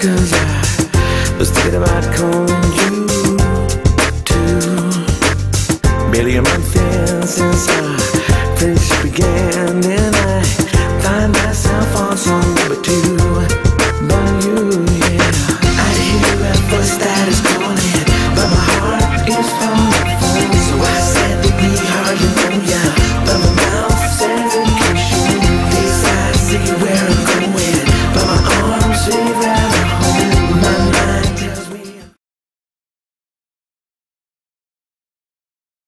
cause I was thinking about calling you too. Barely a month in since our friendship began, and I find myself on song number two. But you, yeah. I hear that voice that is calling.